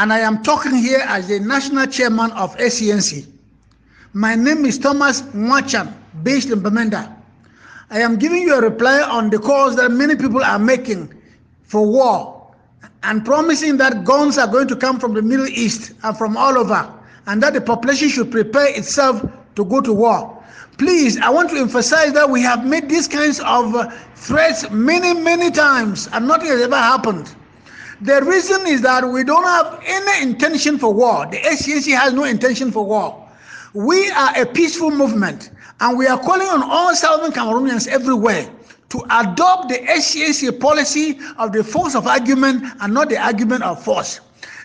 and I am talking here as the national chairman of SCNC. My name is Thomas Nwachan, based in Bamenda. I am giving you a reply on the calls that many people are making for war and promising that guns are going to come from the Middle East and from all over, and that the population should prepare itself to go to war. Please, I want to emphasize that we have made these kinds of uh, threats many, many times, and nothing has ever happened. The reason is that we don't have any intention for war. The SCNC has no intention for war. We are a peaceful movement, and we are calling on all Southern Cameroonians everywhere to adopt the SCNC policy of the force of argument and not the argument of force.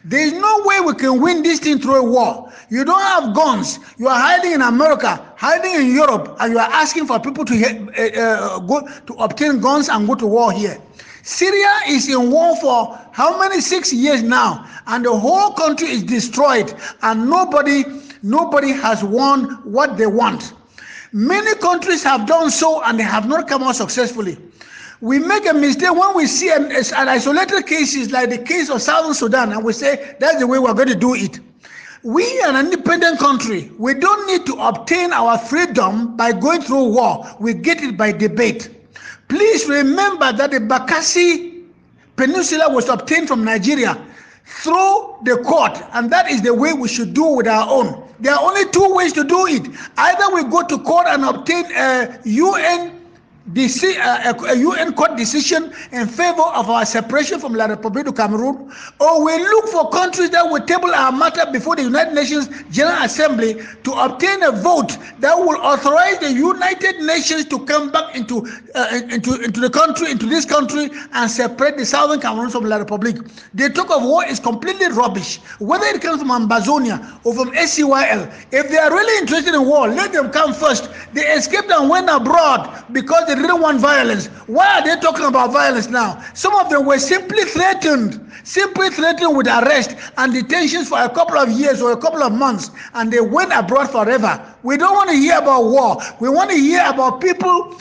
There is no way we can win this thing through a war. You don't have guns. You are hiding in America, hiding in Europe, and you are asking for people to uh, uh, go to obtain guns and go to war here. Syria is in war for how many six years now, and the whole country is destroyed, and nobody nobody has won what they want. Many countries have done so, and they have not come out successfully. We make a mistake when we see an, an isolated cases like the case of Southern Sudan, and we say that's the way we're going to do it. We are an independent country. We don't need to obtain our freedom by going through war. We get it by debate. Please remember that the Bakassi Peninsula was obtained from Nigeria through the court, and that is the way we should do with our own. There are only two ways to do it. Either we go to court and obtain a UN a, a, UN court decision in favor of our separation from La République du Cameroon, or we look for countries that will table our matter before the United Nations General Assembly to obtain a vote that will authorize the United Nations to come back into uh, into into the country, into this country, and separate the Southern Cameroon from La République. The talk of war is completely rubbish. Whether it comes from Ambazonia or from SCYL, if they are really interested in war, let them come first. They escaped and went abroad because they didn't want violence. Why are they talking about violence now? Some of them were simply threatened, simply threatened with arrest and detentions for a couple of years or a couple of months, and they went abroad forever. We don't want to hear about war. We want to hear about people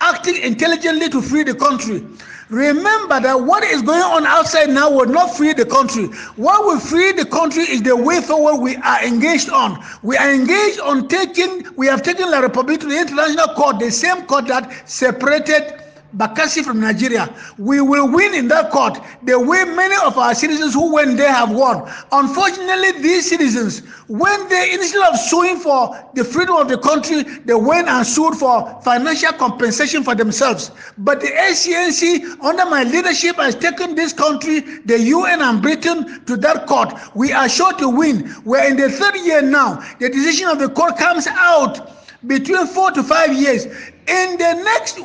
acting intelligently to free the country. Remember that what is going on outside now will not free the country. What will free the country is the way forward we are engaged on. We are engaged on taking, we have taken La Republic to the International Court, the same court that separated Bakassi from Nigeria. We will win in that court the way many of our citizens who went there have won. Unfortunately, these citizens, when they, instead of suing for the freedom of the country, they went and sued for financial compensation for themselves. But the SCNC, under my leadership, has taken this country, the UN and Britain, to that court. We are sure to win. We're in the third year now. The decision of the court comes out between four to five years. In the next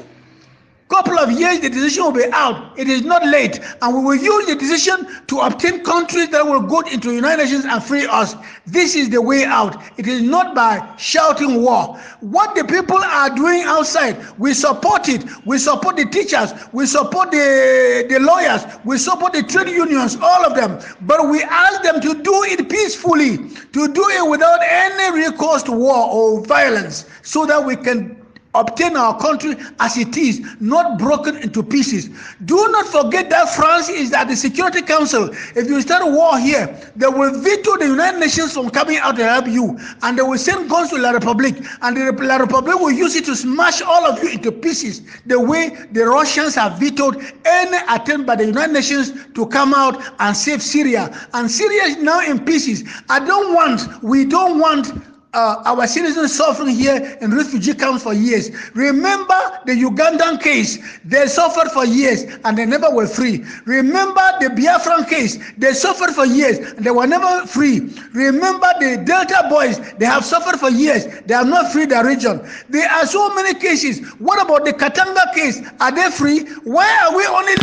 couple of years the decision will be out. It is not late. And we will use the decision to obtain countries that will go into the united nations and free us. This is the way out. It is not by shouting war. What the people are doing outside we support it. We support the teachers. We support the the lawyers. We support the trade unions all of them. But we ask them to do it peacefully to do it without any recourse to war or violence so that we can obtain our country as it is, not broken into pieces. Do not forget that France is at the Security Council. If you start a war here, they will veto the United Nations from coming out to help you, and they will send guns to La Republique, and the La Republique will use it to smash all of you into pieces, the way the Russians have vetoed any attempt by the United Nations to come out and save Syria. And Syria is now in pieces. I don't want, we don't want uh, our citizens suffering here in refugee camps for years. Remember the Ugandan case. They suffered for years and they never were free. Remember the Biafran case. They suffered for years and they were never free. Remember the Delta boys. They have suffered for years. They have not freed the region. There are so many cases. What about the Katanga case? Are they free? Why are we only